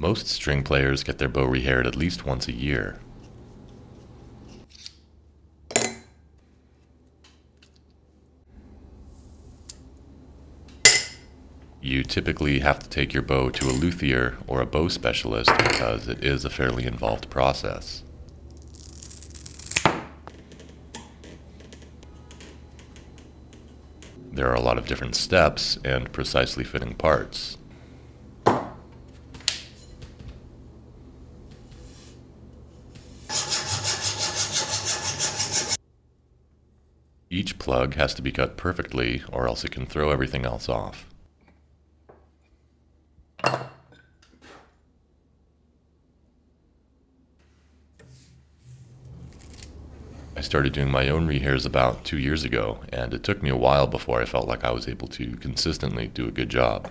Most string players get their bow rehaired at least once a year. You typically have to take your bow to a luthier or a bow specialist because it is a fairly involved process. There are a lot of different steps and precisely fitting parts. Each plug has to be cut perfectly or else it can throw everything else off. I started doing my own rehairs about two years ago, and it took me a while before I felt like I was able to consistently do a good job.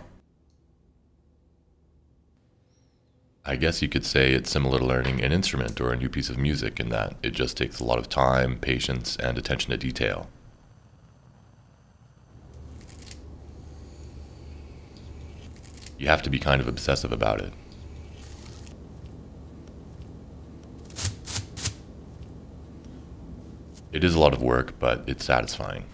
I guess you could say it's similar to learning an instrument or a new piece of music in that it just takes a lot of time, patience, and attention to detail. You have to be kind of obsessive about it. It is a lot of work, but it's satisfying.